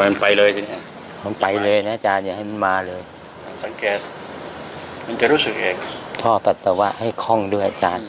มันไปเลยทีเนี้ยมันไปเลยนะอาจารย์อย่าให้มันมาเลย สังเกต มันจะรู้สึกเองท่อปัสสาวะให้คล่องด้วยอาจารย์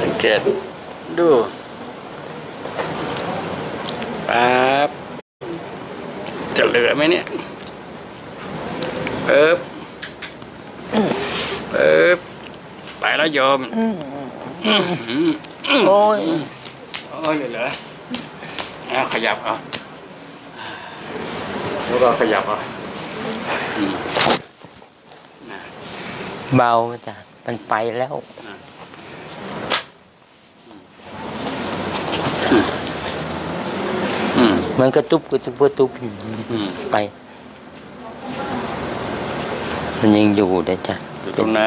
สังเกตดูปั๊บจะเหลือไหมเนี่ยเอ๊บเอ๊บไปแล้วโยมอื้อหือโอ้ยโอ้ยเหลือเอาขยับเอาแล้วก็ขยับเอาอืมนะเบาอาจารย์มันไปแล้ว มมันกระตุบกระตุบกระตุบอืมไป มันยังอยู่นะจ๊ะอยู่ตรงไหน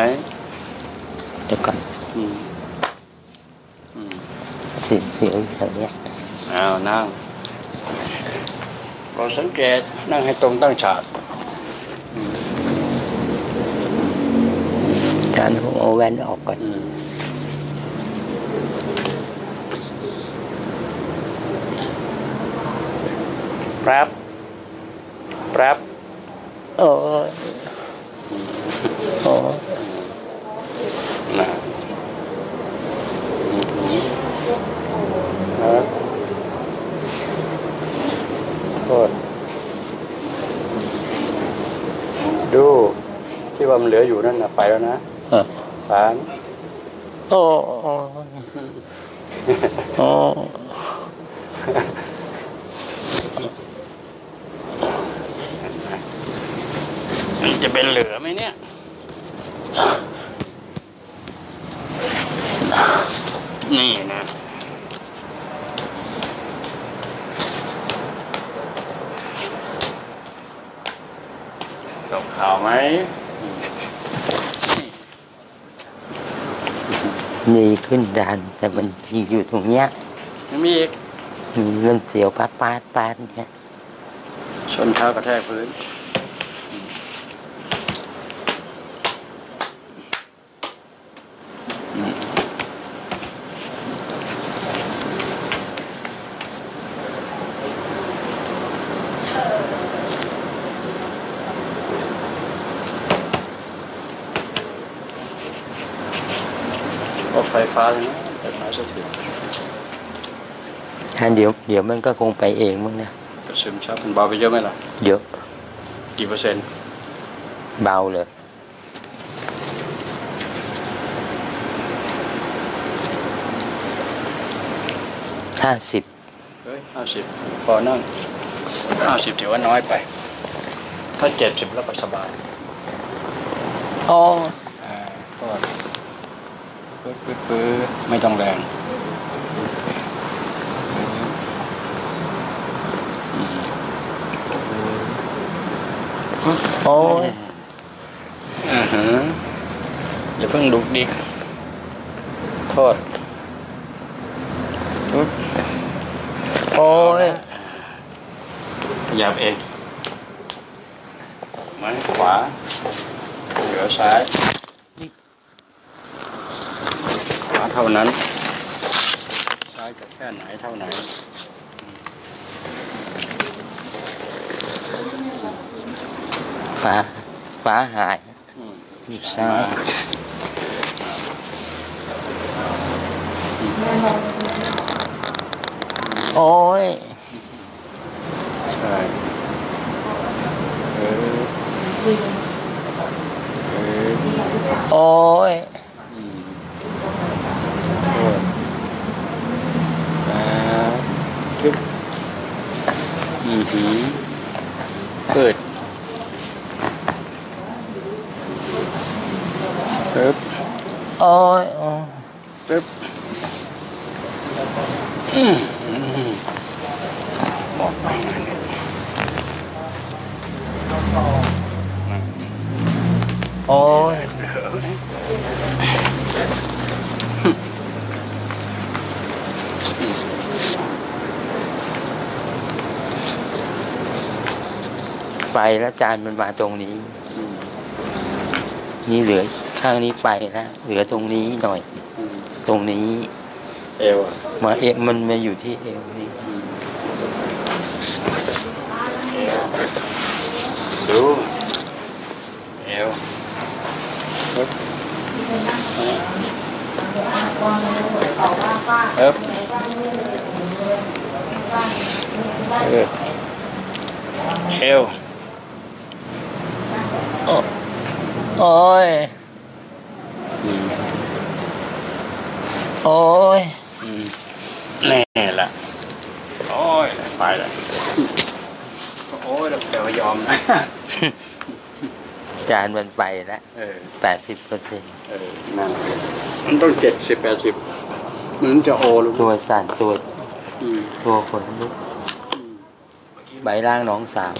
เดี๋ยวก่อนอืมอืมเสียวเสียวอยู่แถวเนี้ยเอานั่งเราสังเกตนั่งให้ตรงตั้งฉากอาจารย์ผมเอาแว่นออกก่อน แป๊บแป๊บโอ้ยโอ้ยนะนะโทษดูที่ว่ามันเหลืออยู่นั่นนะไปแล้วนะเออสามโอ้ยโอ้ย มันจะเป็นเหลือไหมเนี่ย นี่นะจบข่าวไหม ดีขึ้นดันแต่มันอยู่ตรงเนี้ยยังมีอีกมันเสียวปาดปาดปาดเนี่ย ชนเท้ากระแทกพื้น ฟฟ้าเลยนะแต่ไม้สะเทือนท่านเดี๋ยวเดี๋ยวมันก็คงไปเองมั้งนะกระซึมชับมันเบาไปเยอะไหมล่ะ เยอะ กี่เปอร์เซ็นต์ เบาเลยห้าสิบเฮ้ยห้าสิบพอนั่งห้าสิบถือว่าน้อยไป ถ้าเจ็ดสิบแล้วก็สบาย อ๋ออ่าก็ ปื๊ดปื๊ดปื๊ดไม่ต้องแรงอืมปึ๊บโอ้ยอ่าฮะอย่าเพิ่งดุกดิกโทษปึ๊บโอ้ยขยับเองไม้ขวาเหลือซ้ายขวา เท่านั้นซ้ายจะแค่ไหนเท่าไหนฟ้าฟ้าหายอืมอยู่ซ้ายโอ้ย ใช่เออเออ โอ้ย อืมโทษอ่าจึ๊บอือหือ เปิด ปึ๊บ โอ้ยโอ้ยปึ๊บอืมอืมบอกไปนะเนี่ยโอ้ย ไปแล้วจานมันมาตรงนี้อืมนี่เหลือข้างนี้ไปแล้วเหลือตรงนี้หน่อยอืมตรงนี้ เอวอะมาเอะมันมาอยู่ที่เอวนี่อืมเอวดูเอวปึ๊บเอ๊บเออเอว โอ้ยอืมโอ้ยอืมแน่ละโอ้ยไปละโอ้ยเราแต่ว่ายอมนะจานมันไปแล้วเออแปดสิบเปอร์เซ็นต์เออนั่นมันต้องเจ็ดสิบแปดสิบมันจะโอลูกตัวสั่นตัวอืมตัวขนลุกใบล่างน้องสาว